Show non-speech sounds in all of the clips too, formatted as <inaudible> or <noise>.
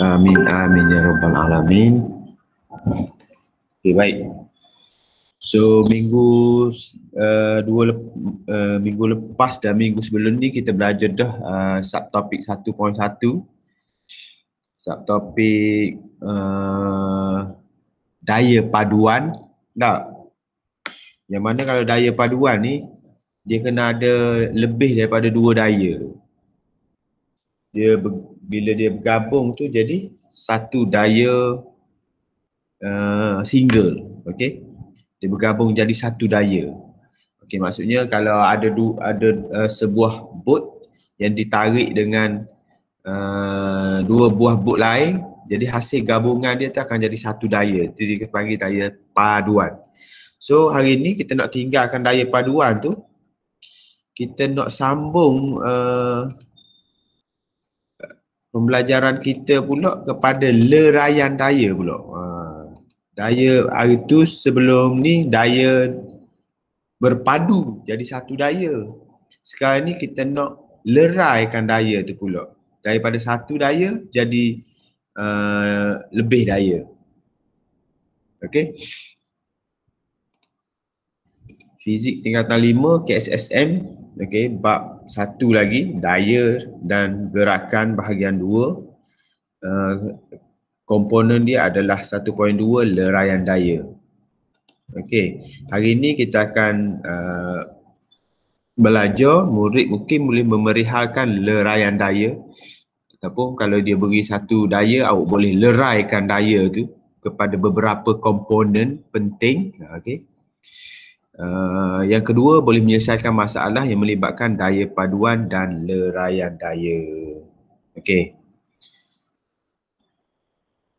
Amin, amin ya rabbal alamin. Okay, baik. So minggu uh, dua lep, uh, minggu lepas dan minggu sebelum ni kita belajar dah uh, subtopik 1.1 subtopik uh, daya paduan tak yang mana kalau daya paduan ni dia kena ada lebih daripada dua daya dia bila dia bergabung tu jadi satu daya uh, single okey dia bergabung jadi satu daya. Okey maksudnya kalau ada du, ada uh, sebuah bot yang ditarik dengan uh, dua buah bot lain jadi hasil gabungan dia tu akan jadi satu daya. Itu dia panggil daya paduan. So hari ni kita nak tinggalkan daya paduan tu kita nak sambung uh, pembelajaran kita pula kepada leraian daya pula. Uh, Daya hari tu sebelum ni daya berpadu jadi satu daya. Sekarang ni kita nak leraikan daya tu pula. Daripada satu daya jadi uh, lebih daya. Okay. Fizik tingkatan lima KSSM. Okay. Bab satu lagi daya dan gerakan bahagian dua. Uh, komponen dia adalah 1.2 leraian daya. Okey, hari ini kita akan uh, belajar murid mungkin boleh memerihalkan leraian daya ataupun kalau dia beri satu daya awak boleh leraikan daya tu kepada beberapa komponen penting. Okey. Uh, yang kedua boleh menyelesaikan masalah yang melibatkan daya paduan dan leraian daya. Okey.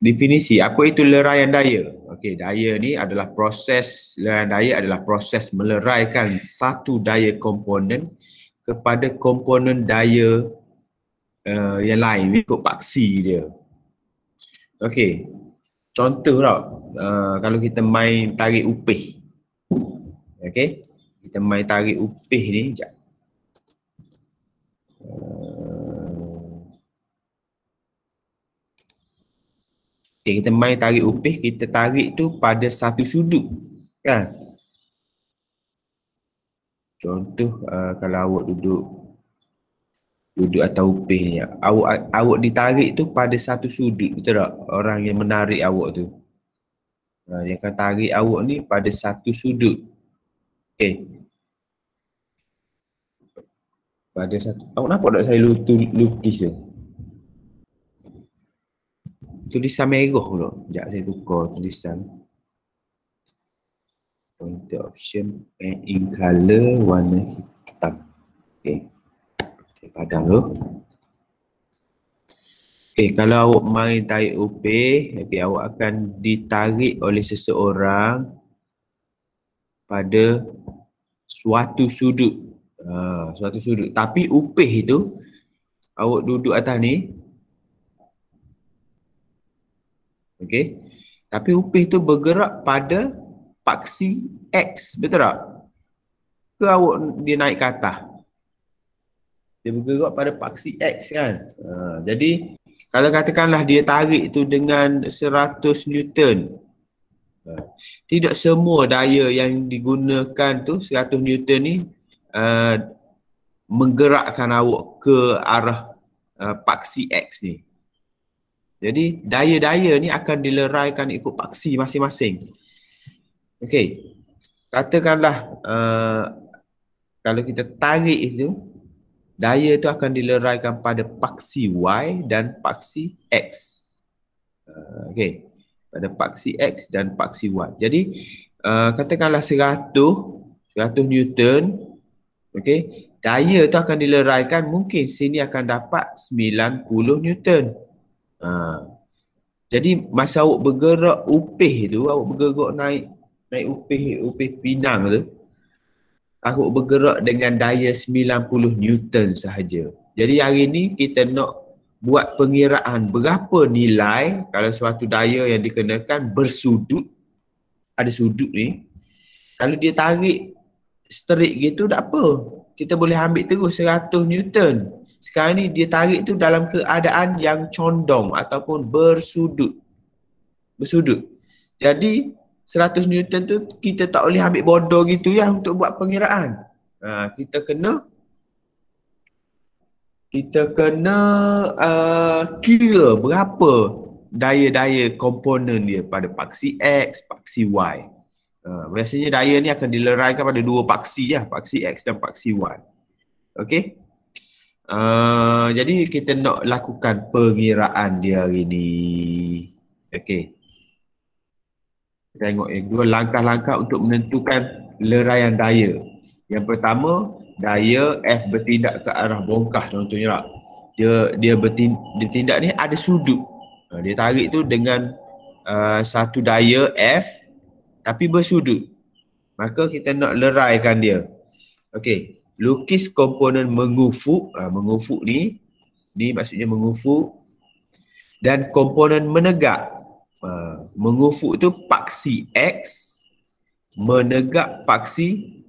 Definisi apa itu leraian daya? Okey, daya ni adalah proses leraian daya adalah proses meleraikan satu daya komponen kepada komponen daya uh, yang lain ikut paksi dia. Okey. Contoh tak uh, kalau kita main tarik upih. Okey. Kita main tarik upih ni jap. Okay, kita main tarik upih, kita tarik tu pada satu sudut. Kan? Contoh uh, kalau awak duduk duduk atau upih ni. Awak, awak ditarik tu pada satu sudut. Betul tak? Orang yang menarik awak tu. Uh, dia akan tarik awak ni pada satu sudut. Okay. Pada satu. Awak nampak tak saya lukis tu? tulisan merah pula. Sekejap saya tukar tulisan. Pointer option and in color warna hitam. Okay. Saya padam dulu. Okay, kalau awak main tarik upih, okay, awak akan ditarik oleh seseorang pada suatu sudut. Uh, suatu sudut. Tapi upih itu, awak duduk atas ni, Okey. Tapi upih tu bergerak pada paksi X, betul tak? Ke awak dia naik ke atas? Dia bergerak pada paksi X kan? Ha, jadi kalau katakanlah dia tarik tu dengan 100 Newton. Ha, tidak semua daya yang digunakan tu 100 Newton ni uh, menggerakkan awak ke arah uh, paksi X ni. Jadi daya-daya ni akan dileraikan ikut paksi masing-masing. Okey. Katakanlah uh, kalau kita tarik itu daya itu akan dileraikan pada paksi Y dan paksi X. Uh, Okey. Pada paksi X dan paksi Y. Jadi uh, katakanlah 100 100 Newton okey daya itu akan dileraikan mungkin sini akan dapat 90 Newton. Ha. Jadi masa awak bergerak upih tu, awak bergerak naik naik upih upih pinang tu, awak bergerak dengan daya 90 Newton sahaja. Jadi hari ni kita nak buat pengiraan berapa nilai kalau suatu daya yang dikenakan bersudut ada sudut ni kalau dia tarik straight gitu tak apa kita boleh ambil terus 100 Newton sekarang ni dia tarik tu dalam keadaan yang condong ataupun bersudut. Bersudut. Jadi 100 Newton tu kita tak boleh ambil bodoh gitu ya untuk buat pengiraan. Ha, kita kena kita kena uh, kira berapa daya-daya komponen dia pada paksi X, paksi Y. Uh, biasanya daya ni akan dileraikan pada dua paksi ya, paksi X dan paksi Y. Okey. Uh, jadi kita nak lakukan pengiraan dia hari ni. Okey. Tengok yang dua langkah-langkah untuk menentukan leraian daya. Yang pertama, daya F bertindak ke arah bongkah contohnya lah. Dia dia bertindak, ni ada sudut. Uh, dia tarik tu dengan uh, satu daya F tapi bersudut. Maka kita nak leraikan dia. Okey, lukis komponen mengufuk, uh, mengufuk ni ni maksudnya mengufuk dan komponen menegak. Uh, mengufuk tu paksi X menegak paksi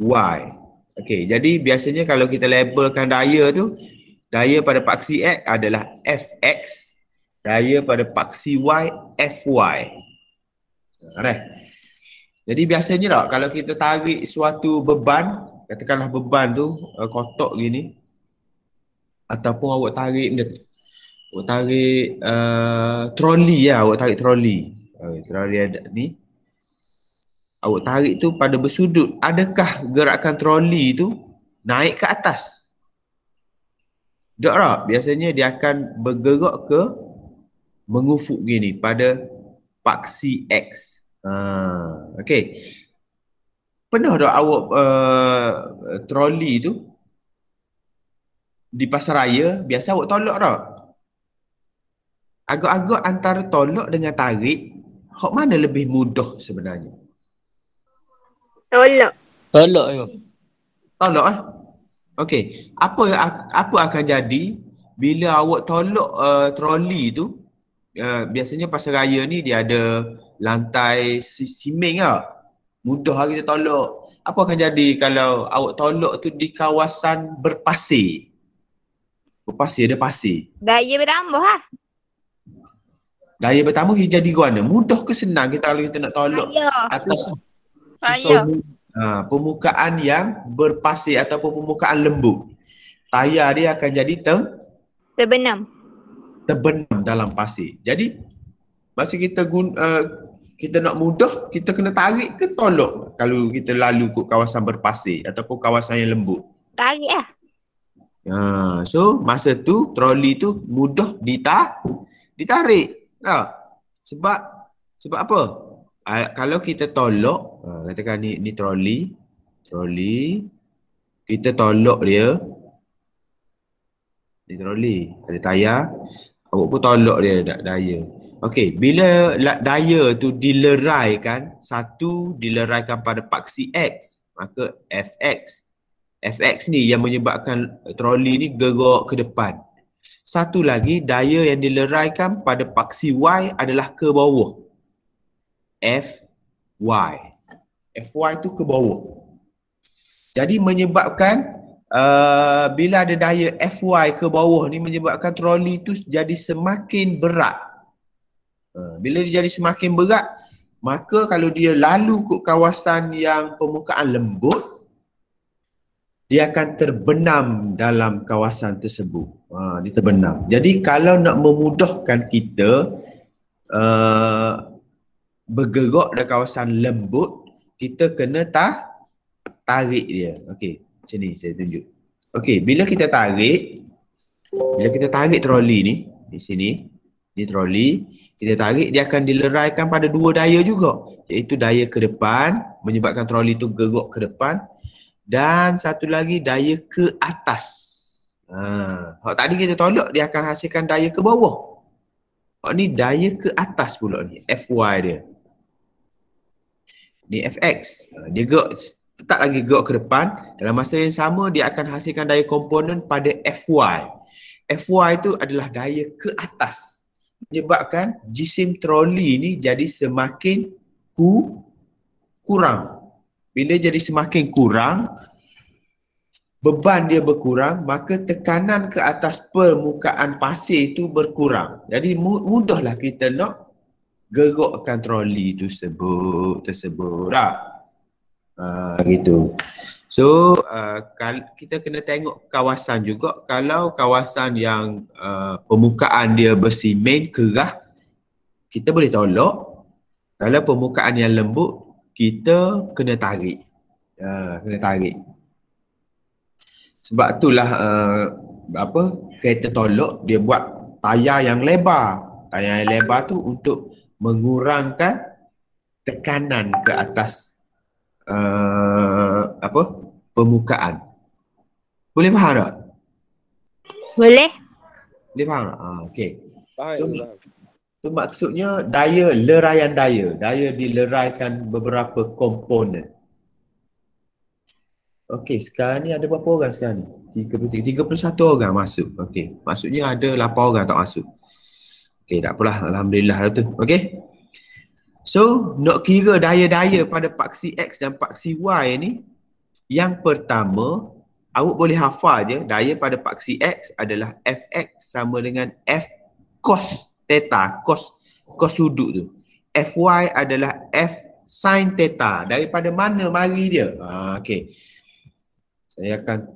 Y. Okey, jadi biasanya kalau kita labelkan daya tu daya pada paksi X adalah Fx daya pada paksi Y Fy. Alright. Jadi biasanya tak kalau kita tarik suatu beban, katakanlah beban tu uh, kotak gini ataupun awak tarik ni awak tarik uh, troli ya, awak tarik troli. Uh, troli ada ni. Awak tarik tu pada bersudut. Adakah gerakan troli tu naik ke atas? Tak tak? Biasanya dia akan bergerak ke mengufuk gini pada paksi X. Ha, okay. Pernah tak awak uh, troli tu di pasar raya, biasa awak tolak tak? Agak-agak antara tolak dengan tarik, hok mana lebih mudah sebenarnya? Tolak. Tolak tu. Tolak eh? Okey, apa apa akan jadi bila awak tolak uh, troli tu uh, biasanya pasar raya ni dia ada lantai siming lah. Mudah lah kita tolak. Apa akan jadi kalau awak tolak tu di kawasan berpasir? Berpasir, ada pasir. Daya bertambah lah. Daya bertambah jadi guana. Mudah ke senang kita kalau kita nak tolak Daya. atas Daya. ha, permukaan yang berpasir ataupun permukaan lembut. Tayar dia akan jadi ter, Terbenam. terbenam dalam pasir. Jadi masa kita gun, uh, kita nak mudah, kita kena tarik ke tolak kalau kita lalu ke kawasan berpasir ataupun kawasan yang lembut. Tarik lah. Ha, so masa tu troli tu mudah dita ditarik. Ha, sebab sebab apa? Kalau kita tolak, ha, katakan ni ni troli, troli kita tolak dia ni troli, ada tayar, awak pun tolak dia da- daya. Okey, bila la- daya tu dileraikan, satu dileraikan pada paksi X, maka Fx. Fx ni yang menyebabkan troli ni gerak ke depan. Satu lagi, daya yang dileraikan pada paksi Y adalah ke bawah. Fy. Fy tu ke bawah. Jadi menyebabkan uh, bila ada daya Fy ke bawah ni menyebabkan troli tu jadi semakin berat. Uh, bila dia jadi semakin berat, maka kalau dia lalu ke kawasan yang permukaan lembut, dia akan terbenam dalam kawasan tersebut. Ha, dia terbenam. Jadi kalau nak memudahkan kita uh, bergerak dalam kawasan lembut, kita kena ta tarik dia. Okey, macam ni saya tunjuk. Okey, bila kita tarik, bila kita tarik troli ni, di sini, ni troli, kita tarik dia akan dileraikan pada dua daya juga. Iaitu daya ke depan, menyebabkan troli tu gerak ke depan dan satu lagi daya ke atas. Ha, hak tadi kita tolak dia akan hasilkan daya ke bawah. Hak ni daya ke atas pula ni, Fy dia. Ni Fx. Ha, dia gerak tetap lagi gerak ke depan. Dalam masa yang sama dia akan hasilkan daya komponen pada Fy. Fy itu adalah daya ke atas. Menyebabkan jisim troli ni jadi semakin ku kurang. Bila jadi semakin kurang, beban dia berkurang, maka tekanan ke atas permukaan pasir itu berkurang. Jadi mudahlah kita nak gerokkan troli itu tersebut, tersebut. Tak? Uh, gitu. So uh, kita kena tengok kawasan juga. Kalau kawasan yang uh, permukaan dia bersimen, kerah, kita boleh tolak. Kalau permukaan yang lembut, kita kena tarik. Uh, kena tarik. Sebab itulah uh, apa kereta tolak dia buat tayar yang lebar. Tayar yang lebar tu untuk mengurangkan tekanan ke atas uh, apa permukaan. Boleh faham tak? Boleh. Boleh faham tak? Ah, okay. Faham. Tu, maksudnya daya, leraian daya. Daya dileraikan beberapa komponen. Okey, sekarang ni ada berapa orang sekarang ni? 33, 31 orang masuk. Okey, maksudnya ada 8 orang tak masuk. Okey, tak apalah. Alhamdulillah lah tu. Okey. So, nak kira daya-daya pada paksi X dan paksi Y ni, yang pertama, awak boleh hafal je daya pada paksi X adalah Fx sama dengan F cos theta, cos cos sudut tu. Fy adalah F sin theta. Daripada mana mari dia? Ha, okay. Saya akan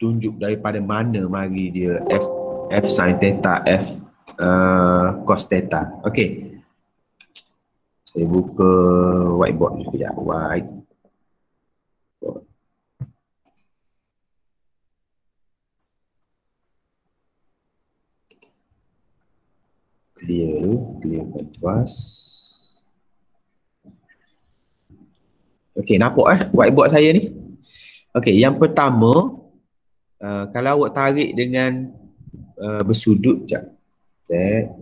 tunjuk daripada mana mari dia F F sin theta, F uh, cos theta. Okay. Saya buka whiteboard ni sekejap. White. clear tu clear kanvas Okey, nampak eh whiteboard saya ni? Okey, yang pertama uh, kalau awak tarik dengan uh, bersudut jap. Set.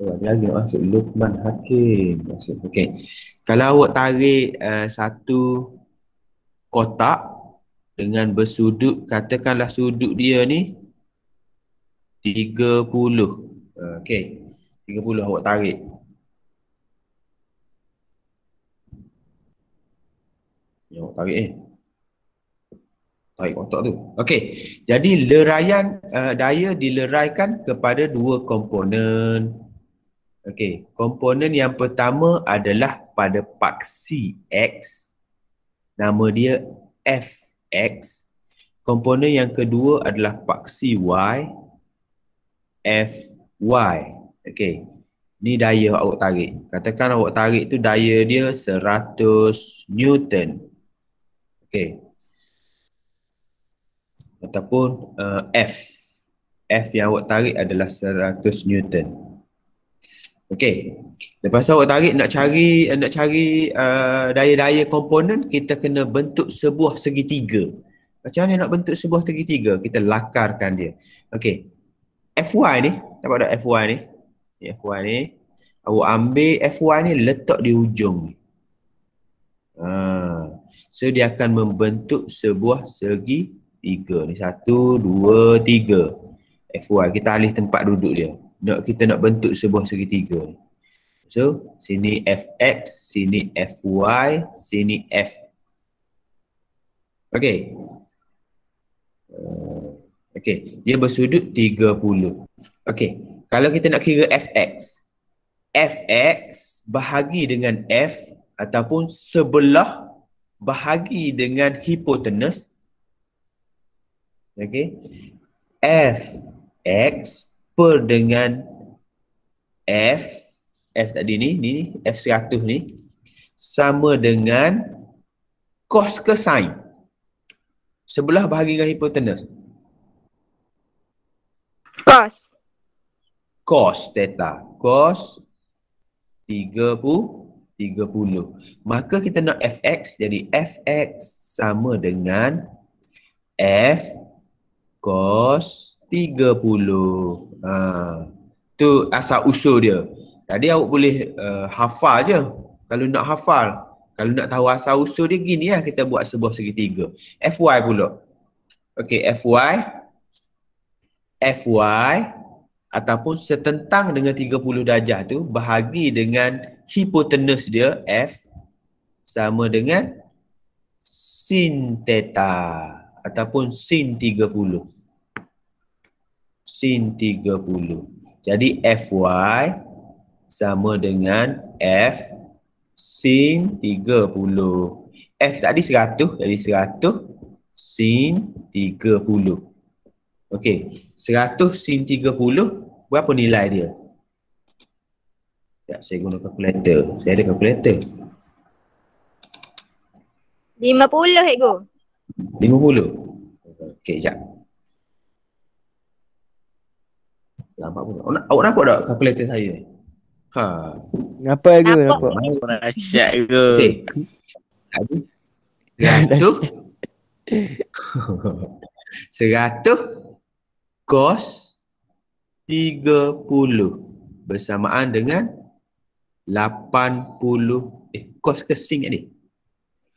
Oh, lagi nak masuk Lukman Hakim. Masuk. Okey. Kalau awak tarik uh, satu kotak dengan bersudut, katakanlah sudut dia ni Tiga puluh. Okey. Tiga puluh awak tarik. Yang awak tarik eh. Tarik kotak tu. Okey. Jadi leraian uh, daya dileraikan kepada dua komponen. Okey. Komponen yang pertama adalah pada paksi X. Nama dia Fx. Komponen yang kedua adalah paksi Y. Fy. Okey. Ni daya awak tarik. Katakan awak tarik tu daya dia 100 Newton. Okey. Ataupun uh, F. F yang awak tarik adalah 100 Newton. Okey. Lepas awak tarik nak cari nak cari uh, daya-daya komponen, kita kena bentuk sebuah segitiga. Macam mana nak bentuk sebuah segitiga? Kita lakarkan dia. Okey. FY ni, dapat tak FY ni? Ni FY ni. Awak ambil FY ni letak di ujung ni. Ha. So dia akan membentuk sebuah segi tiga ni. Satu, dua, tiga. FY. Kita alih tempat duduk dia. Nak kita nak bentuk sebuah segi tiga ni. So sini FX, sini FY, sini F. Okay. Uh, Okey, dia bersudut 30. Okey, kalau kita nak kira fx, fx bahagi dengan f ataupun sebelah bahagi dengan hipotenus. Okey. fx per dengan f f tadi ni ni f 100 ni sama dengan cos ke sin. Sebelah bahagi dengan hipotenus. Cos. Cos theta. Cos 30 30. Maka kita nak fx jadi fx sama dengan f cos 30. Ha. Tu asal usul dia. Tadi awak boleh uh, hafal je. Kalau nak hafal. Kalau nak tahu asal usul dia gini lah kita buat sebuah segitiga. Fy pula. Okay, Fy FY ataupun setentang dengan 30 darjah tu bahagi dengan hipotenus dia F sama dengan sin theta ataupun sin 30. Sin 30. Jadi Fy sama dengan F sin 30. F tadi 100, jadi 100 sin 30. Okey, 100 sin 30, berapa nilai dia? Ya, saya guna kalkulator. Saya ada kalkulator. 50 cikgu. 50. Okey, sekejap. Nampak pun. Awak, awak nampak tak kalkulator saya ni? Ha. Apa ke Nampak. nampak? Rasyat ke? Okey. Tadi. Seratus. Seratus kos tiga puluh bersamaan dengan lapan puluh eh kos ke sing ni?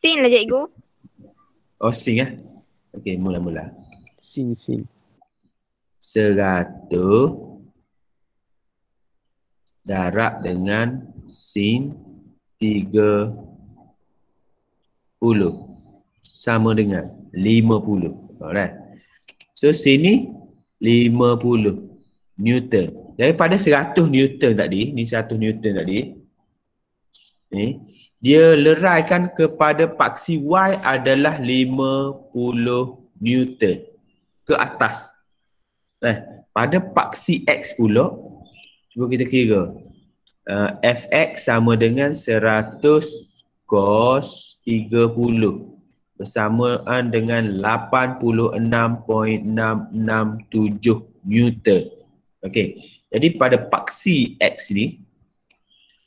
Sin lah cikgu. Oh sing eh. Okey mula-mula. Sin sin. Seratus darab dengan sin tiga puluh sama dengan lima puluh. Alright. So sini lima puluh Newton. Daripada seratus Newton tadi, ni seratus Newton tadi. Ni, dia leraikan kepada paksi Y adalah lima puluh Newton ke atas. Eh, pada paksi X pula, cuba kita kira. Uh, Fx sama dengan 100 cos 30 bersamaan dengan 86.667 Newton. Okey. Jadi pada paksi X ni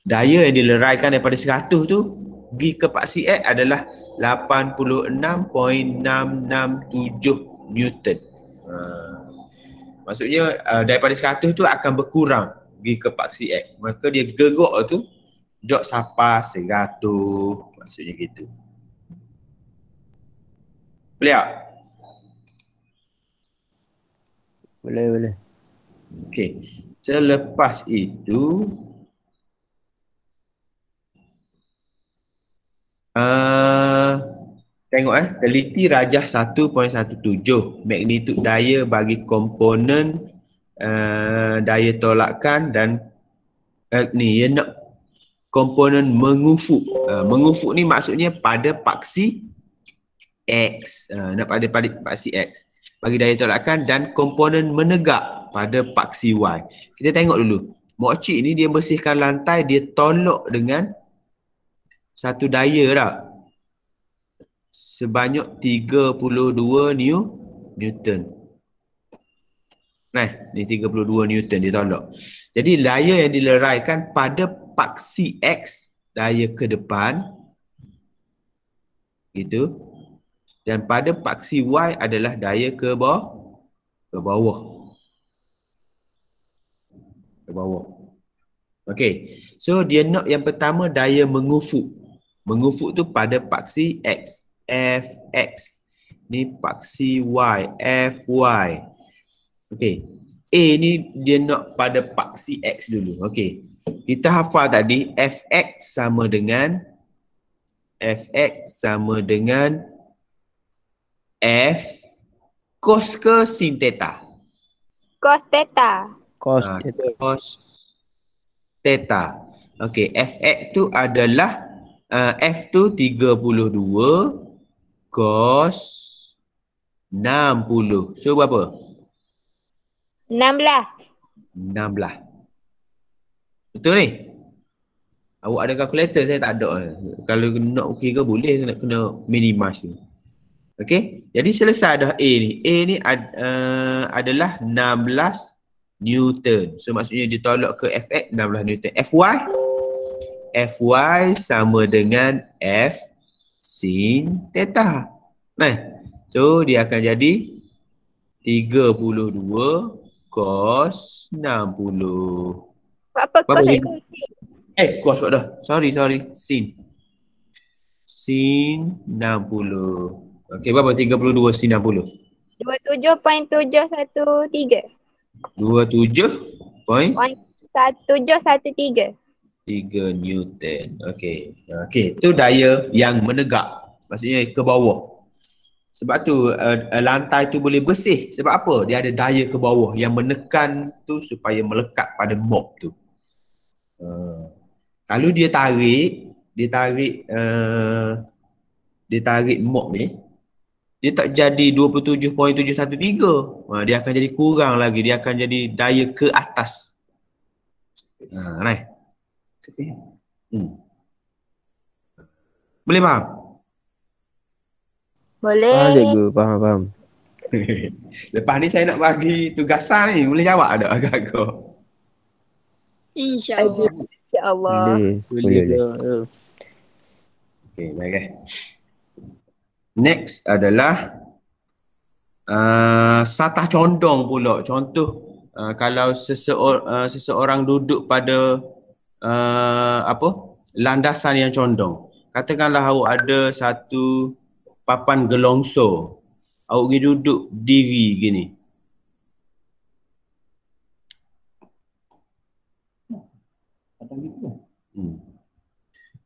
daya yang dileraikan daripada 100 tu pergi ke paksi X adalah 86.667 Newton. Uh, maksudnya uh, daripada 100 tu akan berkurang pergi ke paksi X. Maka dia gerok tu drop sampai 100 maksudnya gitu. Boleh tak? Boleh boleh. Okey. Selepas itu uh, tengok eh teliti rajah 1.17 magnitud daya bagi komponen uh, daya tolakan dan uh, ni dia nak komponen mengufuk. Uh, mengufuk ni maksudnya pada paksi X. Uh, nak pada pada paksi X. Bagi daya tolakan dan komponen menegak pada paksi Y. Kita tengok dulu. Mokcik ni dia bersihkan lantai, dia tolak dengan satu daya tak? Sebanyak 32 new, Newton. Nah, ni 32 Newton dia tolak. Jadi daya yang dileraikan pada paksi X, daya ke depan, gitu. Dan pada paksi Y adalah daya ke bawah, ke bawah. Ke bawah. Okey. So dia nak yang pertama daya mengufuk. Mengufuk tu pada paksi X. Fx. Ni paksi Y. Fy. Okey. A ni dia nak pada paksi X dulu. Okey. Kita hafal tadi Fx sama dengan Fx sama dengan F cos ke sin theta? Cos theta. Kos Ah, kita. cos theta. Okey, Fx tu adalah uh, F tu 32 cos 60. So berapa? 16. 16. Betul ni? Awak ada kalkulator saya tak ada. Kalau nak kira boleh nak kena minimize ni. Okey, jadi selesai dah A ni. A ni ad, uh, adalah 16 Newton. So maksudnya dia tolak ke Fx 16 Newton. Fy Fy sama dengan F sin theta. Nah, so dia akan jadi 32 cos 60. Apa Berapa cos? Eh, cos pula dah. Sorry, sorry. Sin. Sin 60. Okey, berapa? 32 sin 60. 27.713. 27 point 1713. 3 Newton. Okey. Okey, tu daya yang menegak. Maksudnya ke bawah. Sebab tu uh, uh, lantai tu boleh bersih. Sebab apa? Dia ada daya ke bawah yang menekan tu supaya melekat pada mop tu. Uh, kalau dia tarik, dia tarik uh, dia tarik mop ni, dia tak jadi 27.713. Ha, dia akan jadi kurang lagi. Dia akan jadi daya ke atas. Ha, right. Hmm. Boleh faham? Boleh. Faham cikgu, faham, faham. <laughs> Lepas ni saya nak bagi tugasan ni. Boleh jawab tak agak-agak? InsyaAllah. Ya Allah. Boleh, boleh. boleh. Okay, baik. Next adalah uh, satah condong pula. Contoh uh, kalau seseor, uh, seseorang duduk pada uh, apa landasan yang condong. Katakanlah awak ada satu papan gelongso. Awak pergi duduk diri gini. Hmm.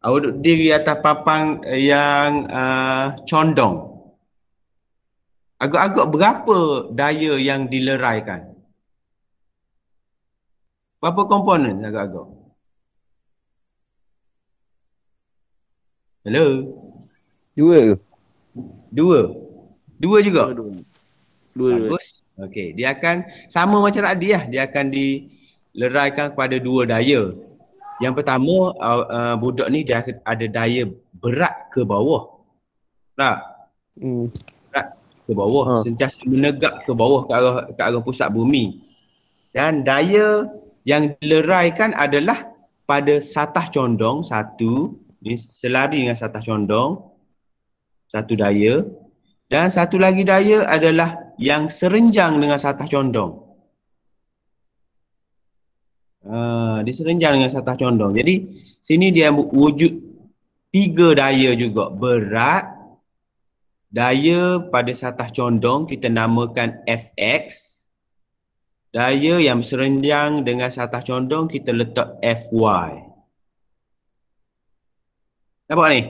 Awak duduk diri atas papan yang uh, condong. Agak-agak berapa daya yang dileraikan? Berapa komponen agak-agak? Hello? Dua? Dua? Dua juga? Dua. Dua. Bagus. Okey, dia akan sama macam tadi lah. Dia akan dileraikan kepada dua daya. Yang pertama, uh, uh, budak ni dia ada daya berat ke bawah. Tak? Hmm. Ke bawah. Ha. Sentiasa menegak ke bawah ke arah, ke arah pusat bumi. Dan daya yang dileraikan adalah pada satah condong satu. Ni selari dengan satah condong. Satu daya. Dan satu lagi daya adalah yang serenjang dengan satah condong. Uh, dia serenjang dengan satah condong. Jadi sini dia wujud tiga daya juga. Berat, daya pada satah condong kita namakan Fx. Daya yang serenjang dengan satah condong kita letak Fy. Nampak ni?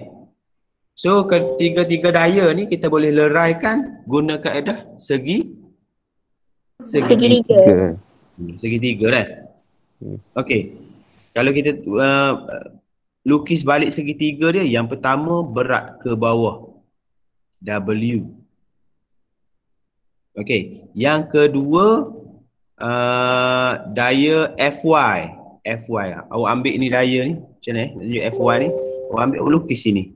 So ketiga-tiga daya ni kita boleh leraikan guna kaedah segi Segitiga. Tiga. Hmm, Segitiga kan? Hmm. Okey. Kalau kita uh, lukis balik segitiga dia, yang pertama berat ke bawah. W. Okey. Yang kedua uh, daya Fy. Fy. Awak ambil ni daya ni. Macam eh? Nak tunjuk Fy ni. Awak ambil awak lukis sini.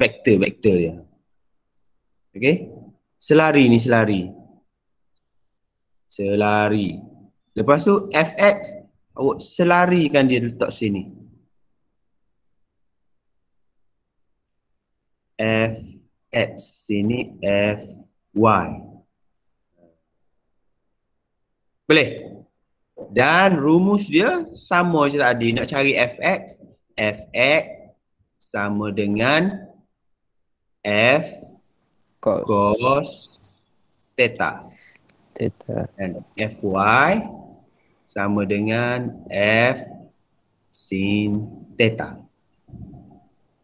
Vektor, vektor dia. Okey. Selari ni selari. Selari. Lepas tu fx awak selarikan dia letak sini. fx sini fy. Boleh? Dan rumus dia sama je tadi. Nak cari fx, fx sama dengan f Kos. cos theta. Theta. Dan Fy sama dengan F sin theta.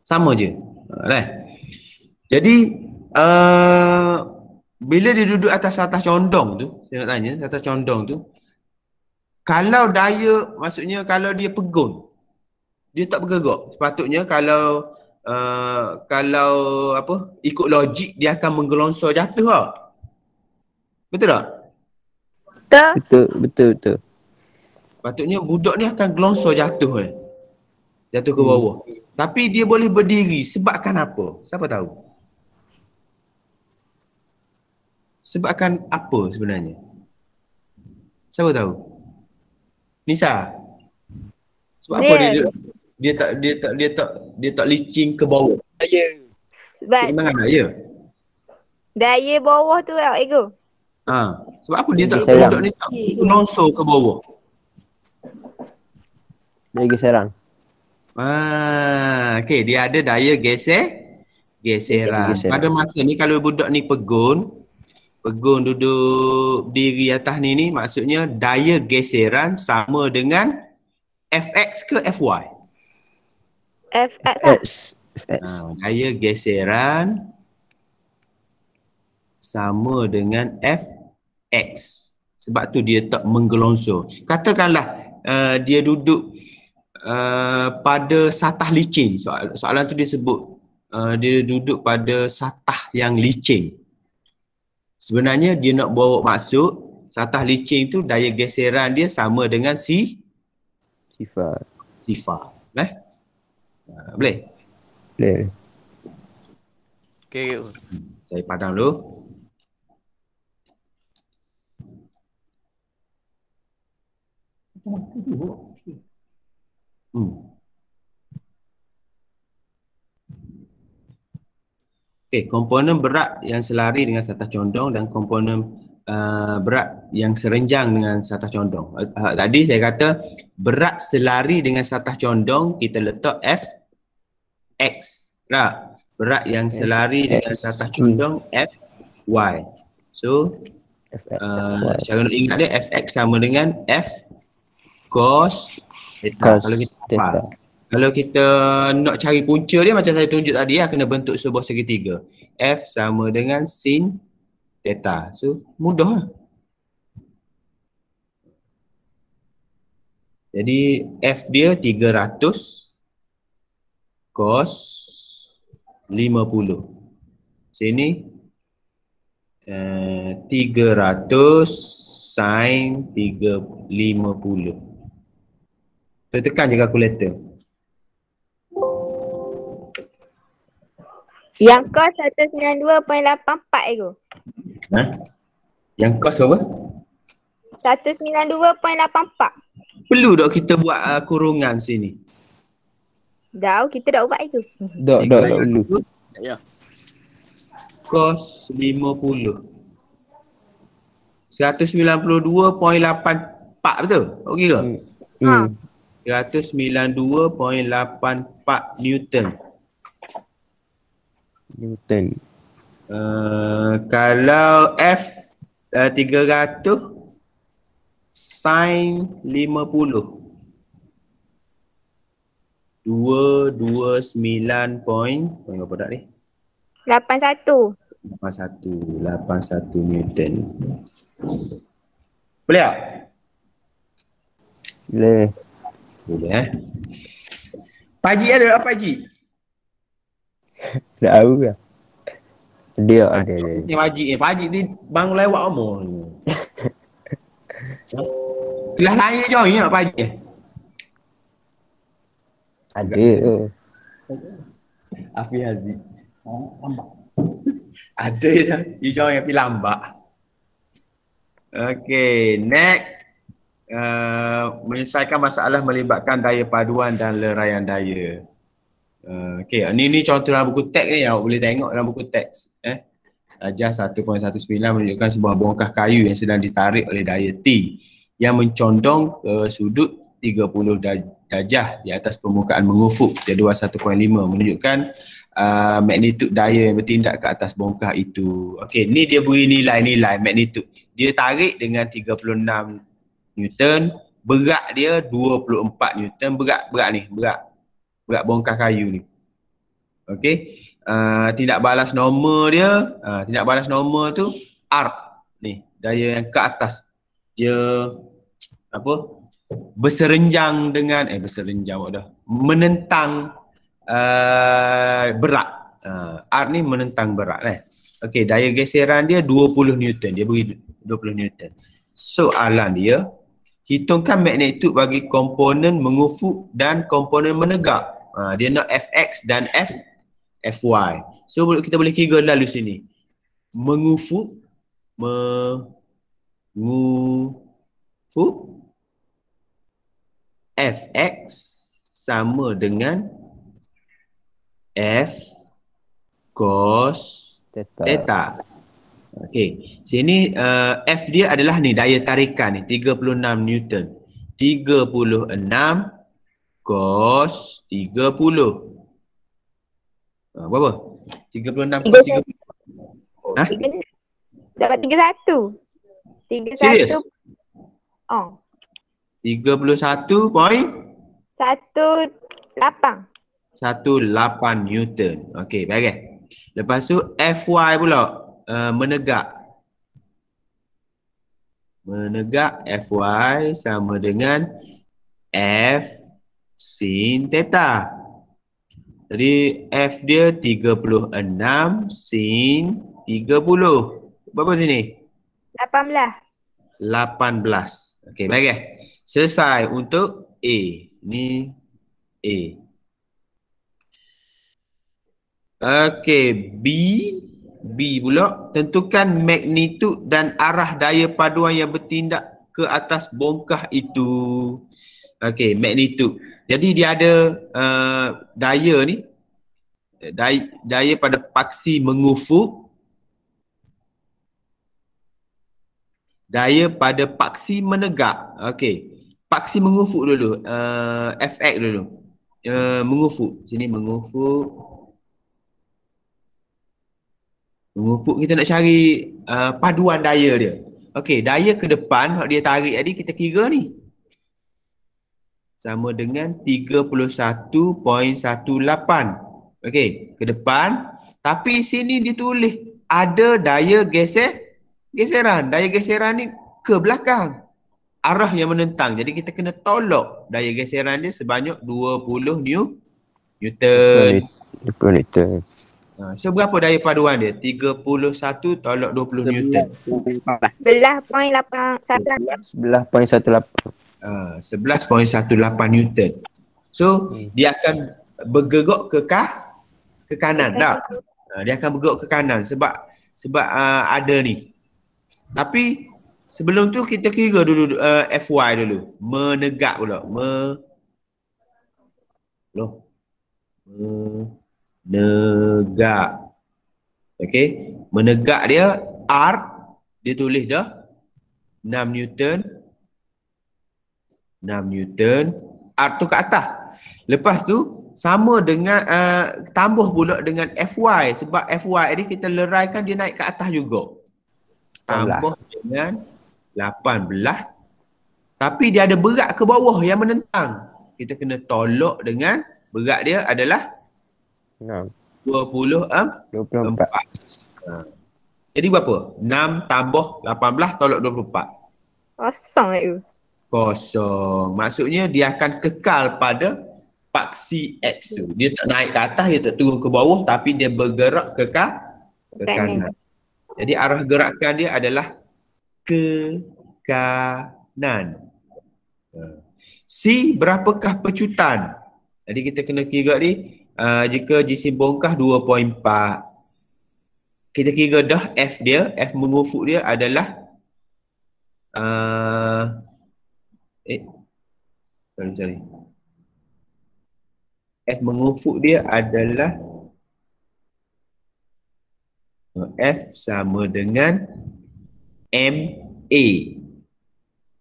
Sama je. Right? Jadi uh, bila dia duduk atas atas condong tu, saya nak tanya, atas condong tu, kalau daya, maksudnya kalau dia pegun, dia tak bergerak. Sepatutnya kalau uh, kalau apa ikut logik dia akan menggelongsor jatuh lah. Betul tak? Betul. Betul, betul, betul. Patutnya budak ni akan gelongsor jatuh eh. Jatuh ke Hmm. bawah. Tapi dia boleh berdiri sebabkan apa? Siapa tahu? Sebabkan apa sebenarnya? Siapa tahu? Nisa. Sebab apa Dia. dia dia tak dia tak dia tak dia tak licin ke bawah. Sebab Memang ada ya. daya bawah tu tau ego. Ha, sebab apa dia tak Serang. budak ni tak gelongsor ke bawah? Dia lagi serang. Ah, okey, dia ada daya geser geseran. Geseran. Pada masa ni kalau budak ni pegun, pegun duduk diri atas ni ni maksudnya daya geseran sama dengan fx ke fy. F X lah. X. X. Ha, daya geseran sama dengan Fx. Sebab tu dia tak menggelongsor. Katakanlah uh, dia duduk uh, pada satah licin. Soal, soalan tu dia sebut uh, dia duduk pada satah yang licin. Sebenarnya dia nak bawa maksud satah licin tu daya geseran dia sama dengan si Sifat. sifar. Eh? Uh, boleh? Boleh. Okay. Saya padam dulu. Hmm. Okey, komponen berat yang selari dengan satah condong dan komponen uh, berat yang serenjang dengan satah condong. Uh, tadi saya kata berat selari dengan satah condong kita letak F X. Tak? Berat yang selari dengan satah condong F Y. So uh, cara nak ingat dia Fx sama dengan F cos theta. Kalau kita hafal. Kalau kita nak cari punca dia macam saya tunjuk tadi lah kena bentuk sebuah segitiga. F sama dengan sin theta. So mudah lah. Jadi F dia 300 cos 50. Sini uh, 300 sin 350. So tekan je kalkulator. Yang kos 192.84 ego. Ha? Yang kos apa? 192.84. Perlu tak kita buat uh, kurungan sini? Dah kita dah buat itu. Dok, dok, dok dulu. Kos 50. 192.84 betul? Okey ke? Hmm. 192.84 Newton. Newton. Uh, kalau F uh, 300 sin 50. 229 point point berapa dah ni? 81. 81 81 Newton. Boleh tak? Boleh. Boleh eh. Paji ada tak Paji? Tak tahu ke? Dia ada, ada. Ni Paji ni, Paji ni bangun lewat umur. Kelas lain join tak Paji? Ada. Afi Haziq. Oh, lambat. Ada je. You join tapi lambat. Okay, next. Uh, menyelesaikan masalah melibatkan daya paduan dan leraian daya. Uh, okay, ni ni contoh dalam buku teks ni awak boleh tengok dalam buku teks. Eh? Darjah 1.19 menunjukkan sebuah bongkah kayu yang sedang ditarik oleh daya T yang mencondong ke sudut 30 dar- darjah di atas permukaan mengufuk jadual 1.5 menunjukkan uh, magnitud daya yang bertindak ke atas bongkah itu. Okey, ni dia beri nilai-nilai magnitud. Dia tarik dengan 36 Newton, berat dia 24 Newton, berat berat ni, berat. Berat bongkah kayu ni. Okey. Uh, tindak balas normal dia, uh, tindak balas normal tu R ni, daya yang ke atas. Dia apa? Berserenjang dengan eh berserenjang dah. Menentang uh, berat. Uh, R ni menentang berat eh. Okey, daya geseran dia 20 Newton. Dia beri 20 Newton. Soalan dia, hitungkan magnitud bagi komponen mengufuk dan komponen menegak. Ha, dia nak Fx dan F Fy. So kita boleh kira lalu sini. Mengufuk mengufuk Fx sama dengan F cos Theta. theta. Okey, sini uh, F dia adalah ni daya tarikan ni 36 Newton. 36 cos 30. Uh, berapa? 36 cos 30. Ha? Dapat 31. 31. Serius? Oh. 31 point Satu lapang. 18 Newton. Okey, baik. Lepas tu Fy pula uh, menegak. Menegak Fy sama dengan F sin theta. Jadi F dia 36 sin 30. Berapa sini? 18. 18. Okey, baik eh. Selesai untuk A. Ni A. Okey, B B pula tentukan magnitud dan arah daya paduan yang bertindak ke atas bongkah itu. Okey, magnitud. Jadi dia ada uh, daya ni daya, daya pada paksi mengufuk daya pada paksi menegak. Okey. Paksi mengufuk dulu. Uh, FX dulu. Uh, mengufuk. Sini mengufuk. Mengufuk kita nak cari uh, paduan daya dia. Okey, daya ke depan dia tarik tadi kita kira ni sama dengan 31.18. Okey, ke depan. Tapi sini ditulis ada daya geser geseran. Daya geseran ni ke belakang. Arah yang menentang. Jadi kita kena tolak daya geseran dia sebanyak 20 new Newton. 20 Newton. Ha, so berapa daya paduan dia? 31 tolak 20 Newton. 11.18. 11.18. 11.18. Ah, uh, 11.18 Newton. So hmm. dia akan bergegok ke kah? ke kanan tak? Uh, dia akan bergerak ke kanan sebab sebab uh, ada ni. Tapi sebelum tu kita kira dulu uh, FY dulu. Menegak pula. Me Loh. Menegak. Okey. Menegak dia R dia tulis dah 6 Newton 6 Newton R tu ke atas. Lepas tu sama dengan uh, tambah pula dengan FY sebab FY ni kita leraikan dia naik ke atas juga. Tambah dengan 18 tapi dia ada berat ke bawah yang menentang. Kita kena tolak dengan berat dia adalah 6. 20 um, 24. ha. Jadi berapa? 6 tambah 18 tolak 24. Kosong itu. Kosong. Maksudnya dia akan kekal pada paksi X tu. Dia tak naik ke atas, dia tak turun ke bawah tapi dia bergerak ke, ka, ke Kanan. kanan. Jadi arah gerakan dia adalah ke kanan. Ha. C berapakah pecutan? Jadi kita kena kira ni uh, jika jisim bongkah 2.4 kita kira dah F dia, F mengufuk dia adalah uh, eh sorry sorry F mengufuk dia adalah uh, F sama dengan MA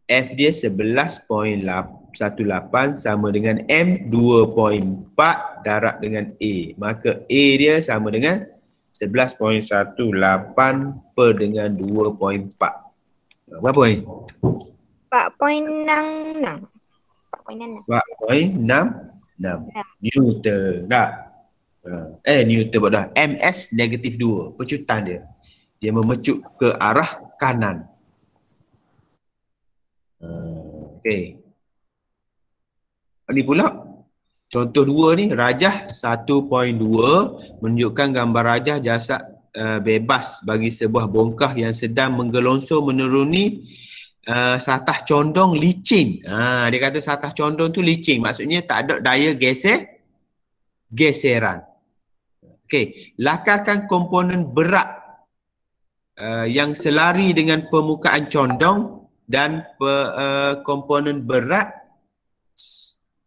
F dia 11.18 sama dengan M 2.4 darab dengan A. Maka A dia sama dengan 11.18 per dengan 2.4 berapa ni? 4.66. 4.66. 4.66 Newton. Tak? Uh, eh Newton buat dah. MS negatif 2 pecutan dia. Dia memecut ke arah kanan. Uh, okay ni pula. Contoh dua ni rajah 1.2 menunjukkan gambar rajah jasad uh, bebas bagi sebuah bongkah yang sedang menggelonsor menuruni uh, satah condong licin. Ha, dia kata satah condong tu licin. Maksudnya tak ada daya geser geseran. Okey, lakarkan komponen berat uh, yang selari dengan permukaan condong dan pe, uh, komponen berat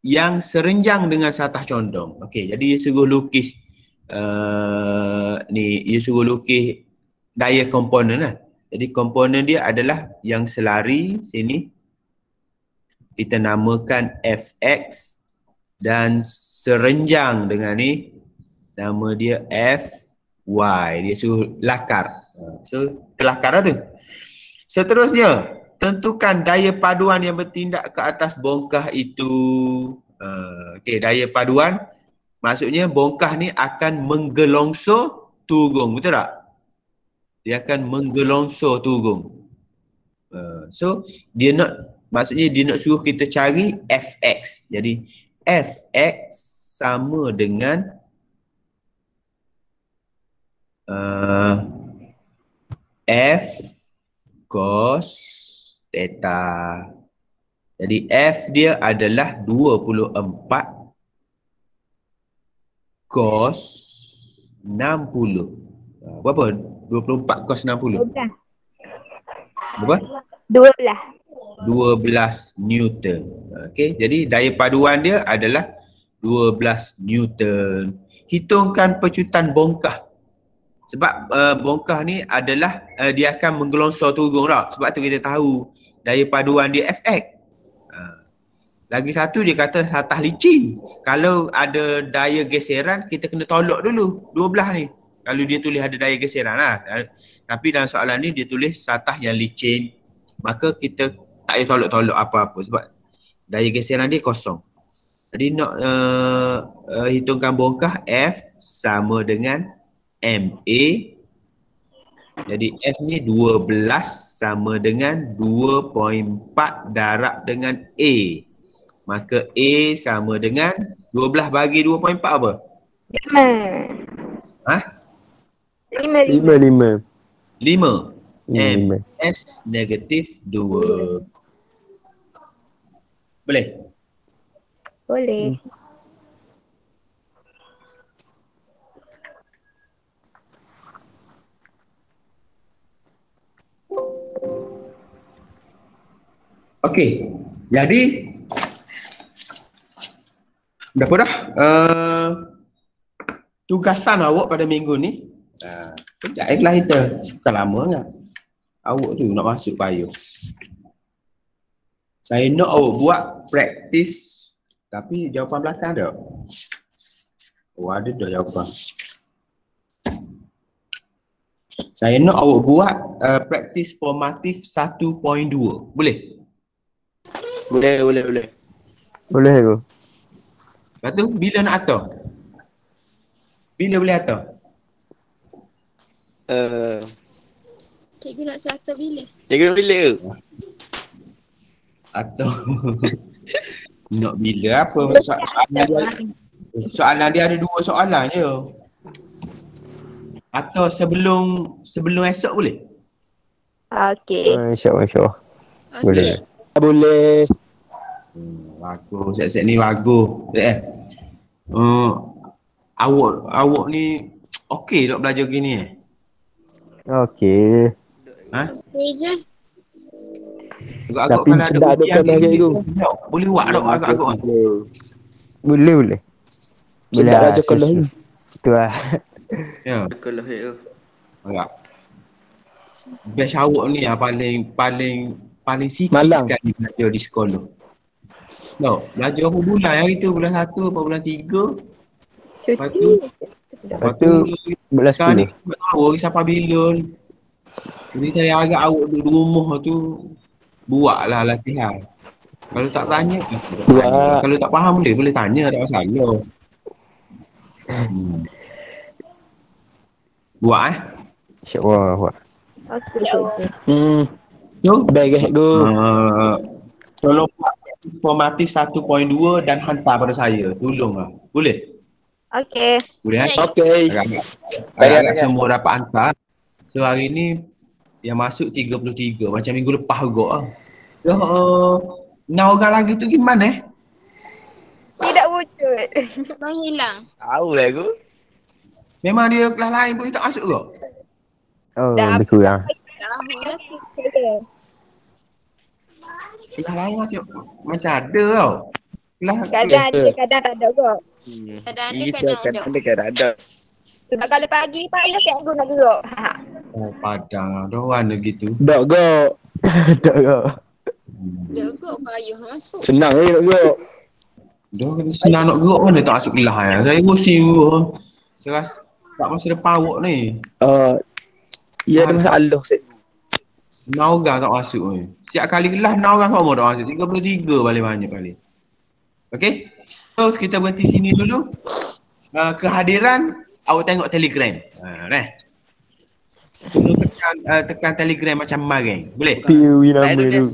yang serenjang dengan satah condong. Okey, jadi dia suruh lukis uh, ni dia suruh lukis daya komponen lah. Jadi komponen dia adalah yang selari sini kita namakan fx dan serenjang dengan ni nama dia fy. Dia suruh lakar. Ha, So terlakar lah tu. Seterusnya, tentukan daya paduan yang bertindak ke atas bongkah itu. Uh, Okey, daya paduan maksudnya bongkah ni akan menggelongsor turun, betul tak? Dia akan menggelongsor turun. Uh, so dia nak maksudnya dia nak suruh kita cari fx. Jadi fx sama dengan uh, f cos theta. Jadi f dia adalah 24 cos 60. Uh, berapa? 24 cos 60. Berapa? Dua belah. 12 Newton. Okey, jadi daya paduan dia adalah 12 Newton. Hitungkan pecutan bongkah. Sebab uh, bongkah ni adalah uh, dia akan menggelongsor turun tak? Sebab tu kita tahu daya paduan dia Fx. Uh, lagi satu dia kata satah licin. Kalau ada daya geseran kita kena tolak dulu dua belah ni. Kalau dia tulis ada daya geseran lah. Tapi dalam soalan ni dia tulis satah yang licin. Maka kita tak payah tolak-tolak apa-apa sebab daya geseran dia kosong. Jadi nak uh, uh, hitungkan bongkah F sama dengan MA. Jadi F ni 12 sama dengan 2.4 darab dengan A. Maka A sama dengan 12 bagi 2.4 apa? Lima. Ha? Lima, lima. Lima lima. 5. M. S negatif 2. Boleh? Boleh. Okey. Jadi Berapa dah? Uh, tugasan awak pada minggu ni. Uh, kejap lah kita. Bukan lama kan? Awak tu nak masuk payung. Saya nak awak buat praktis tapi jawapan belakang ada. Oh ada dah jawapan. Saya nak awak buat uh, praktis formatif 1.2. Boleh? Boleh, boleh, boleh. Boleh aku. Lepas tu bila nak atur? Bila boleh atur? Uh, Cikgu nak catat bila? cikgu nak bila ke? Atur. <laughs> nak bila apa? So, soalan dia soalan dia ada dua soalan je. Atau sebelum sebelum esok boleh? Okey. Ah, InsyaAllah insyaAllah. Boleh. Boleh. Hmm, bagus. Set-set ni bagus. Eh. Uh, awak awak ni okey tak belajar gini eh? Okey. Ha? Agak-agak Tapi ada sedap ada kena gini, cikgu. Boleh buat tak agak-agak kan? Boleh boleh. Sedap lah, aja kalau ni. Itu lah. Ya. Kalau hit tu. Agak. Best awak ni yang paling paling paling sikit Malang. sekali belajar di sekolah. Tak, belajar berapa bulan hari tu? Bulan satu apa bulan tiga? Lepas Cuti. Tu, Lepas tu belas ni sepuluh. tak tahu sampai bila. Jadi saya agak awak duduk di rumah tu buatlah latihan. Kalau tak tanya, Buat. tanya. Kalau tak faham boleh, boleh tanya tak masalah. Hmm. Buat eh. InsyaAllah. buat. Okey, cikgu. Hmm. So, Baik cikgu. uh, tolong buat formatif 1.2 dan hantar pada saya. Tolonglah. Boleh? Okey. Boleh eh? Okey. Agak-agak Baik, agak baik. semua dapat hantar. So hari ni yang masuk 33 macam minggu lepas juga ah. Ya, uh, nak orang lagi tu gimana eh? Tidak wujud. <laughs> Bang hilang. Tahu lah aku. Memang dia kelas lain pun dia tak masuk ke? Oh, Dah. lebih kurang. Kelas lain macam macam ada tau. Kelas Kadang ada, kadang tak ada kot. Kadang ada, kadang kan ada. ada kadang ada. Sebab kalau pagi payah cikgu nak gerak. Ha. oh, padang dah warna gitu. Dok go. Tak kok payah masuk. Senang je nak go. Dah kena senang nak gerak mana tak masuk kelas ya. Saya emosi juga. Saya rasa tak masa depan awak ni. Uh, ya ada masalah set. Enam orang tak masuk ni. Setiap kali kelas enam orang sama tak masuk. 33 paling banyak kali. Okay? So kita berhenti sini dulu. Uh, kehadiran awak tengok telegram. Ha, uh, macam uh, tekan telegram macam kemarin. Boleh? Tak nama tu. tu.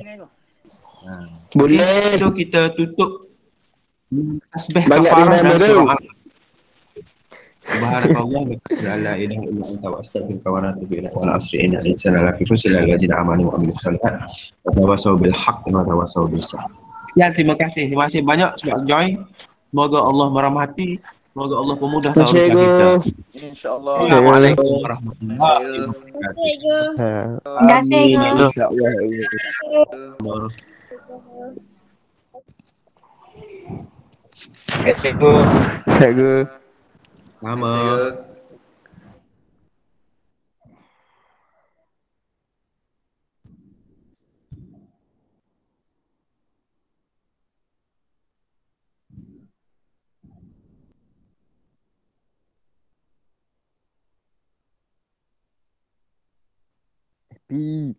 Boleh. So kita tutup tasbih Banyak kafarah dan surah Al- Subhanakallah wa la ilaha illa anta wa astaghfiruka wa atubu ilaik wa la asri inna insana la fi khusr illa allazina amanu wa amilus solihat wa tawasaw bil haqq wa tawasaw bis sabr. Ya terima kasih. Terima kasih banyak sebab join. Semoga Allah merahmati. Semoga Allah pemudah Terima kasih, urusan kita. InsyaAllah. Assalamualaikum warahmatullahi wabarakatuh. Cikgu. Ha. Terima kasih, Go. InsyaAllah. Terima kasih Go. Cikgu. Sama. Pi.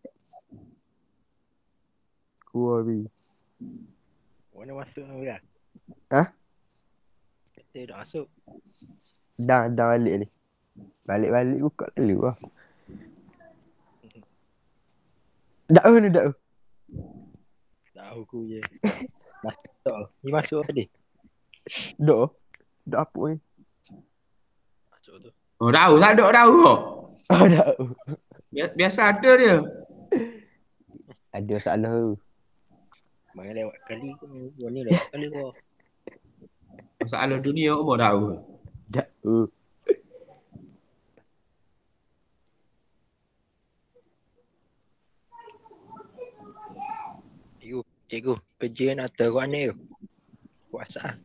Kuah pi. Mana masuk ni kan? Hah? Kita dah masuk. Dah, dah balik ni. Balik-balik buka dulu lah. Dak mana dak? Tahu ku je. Masuk. Ni masuk tadi. Dak. Dak apa ni? Masuk tu. Oh, tak ada tahu kok. Oh, dak. Bi- Biasa ada dia. Ada masalah tu. Mana lewat kali ku. Mana lewat kali ku. Masalah dunia umur tahu. Dak. Oh. Cikgu. Cikgu. Kerja nak hantar kat mana tu? WhatsApp.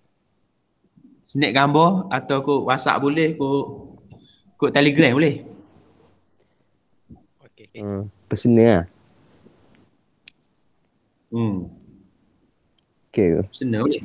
Snap gambar atau kau WhatsApp boleh, kau kau Telegram boleh. Hmm. Personal lah. Hmm, Okay ke? senang boleh.